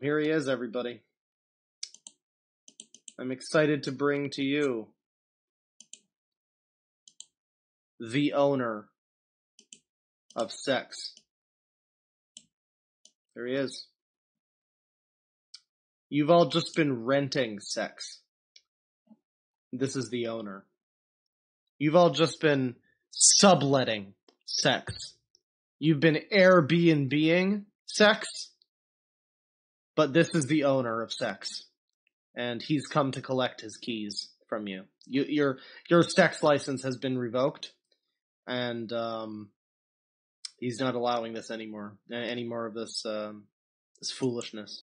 Here he is, everybody. I'm excited to bring to you the owner of sex. There he is. You've all just been renting sex. This is the owner. You've all just been subletting sex. You've been Airbnb-ing sex, but this is the owner of sex, and he's come to collect his keys from you. you your your sex license has been revoked, and um, he's not allowing this anymore. Any more of this um, this foolishness.